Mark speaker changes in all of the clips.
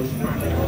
Speaker 1: you.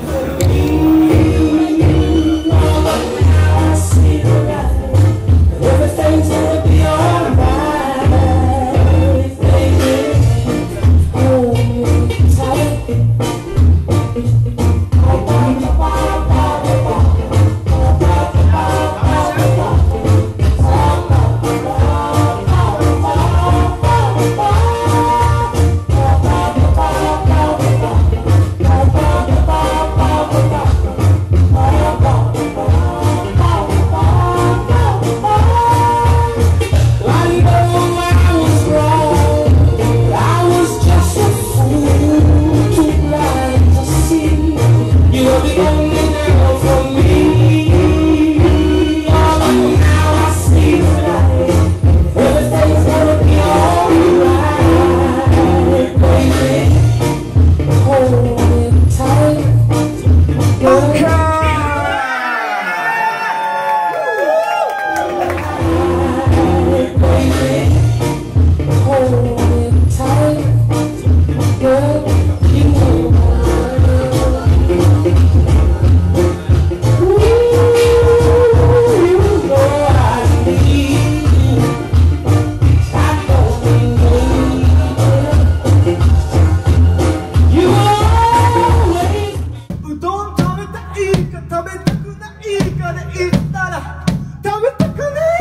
Speaker 2: 食べたくないかで言ったら食べたくない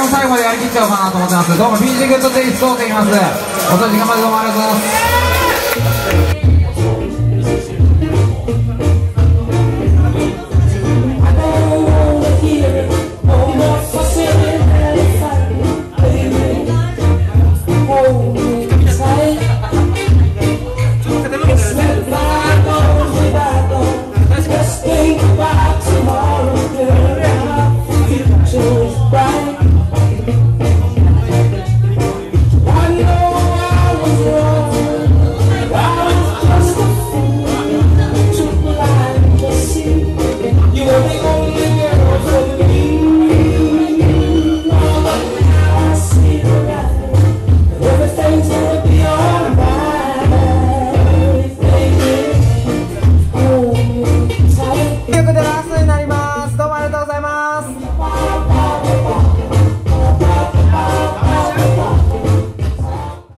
Speaker 3: 後の最後までやりきっちゃおうかなと思ってます。どうも PG グッドテイストと言います。遅い時間までどうもありがとうございます。